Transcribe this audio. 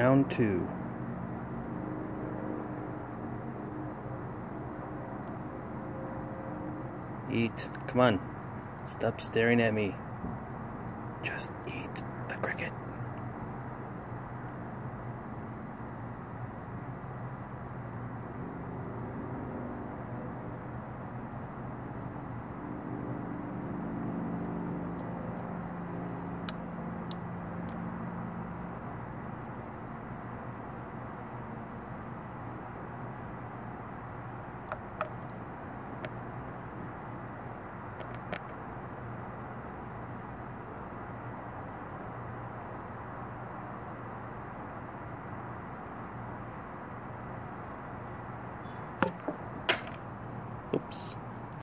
Round two. Eat. Come on. Stop staring at me. Just eat the cricket. Oops.